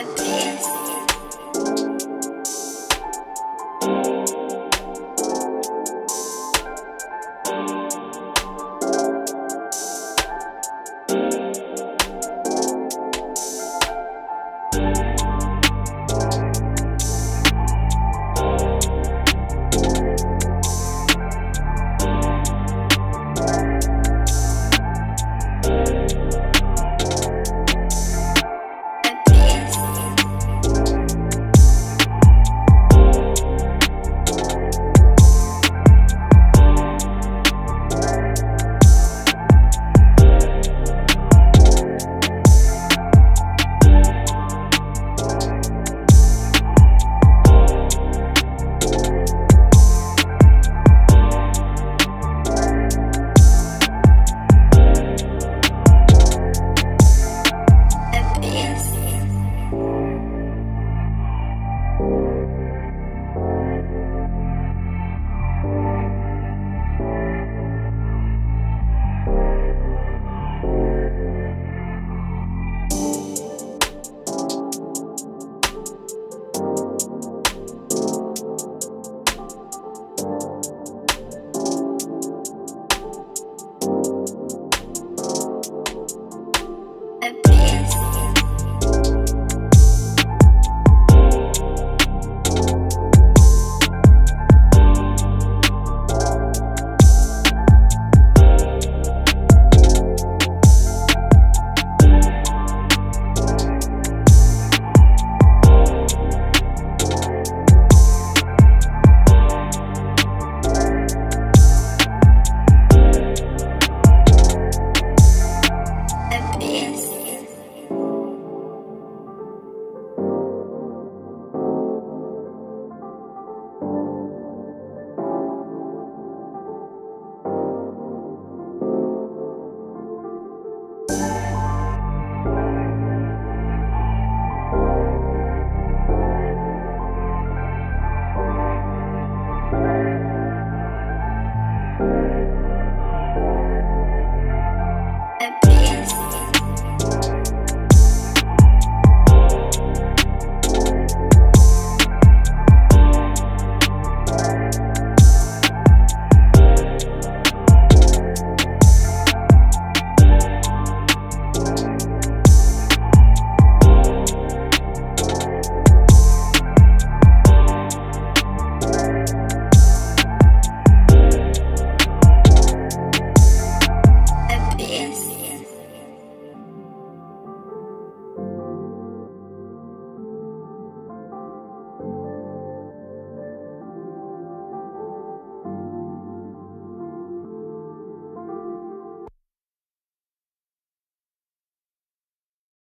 appears.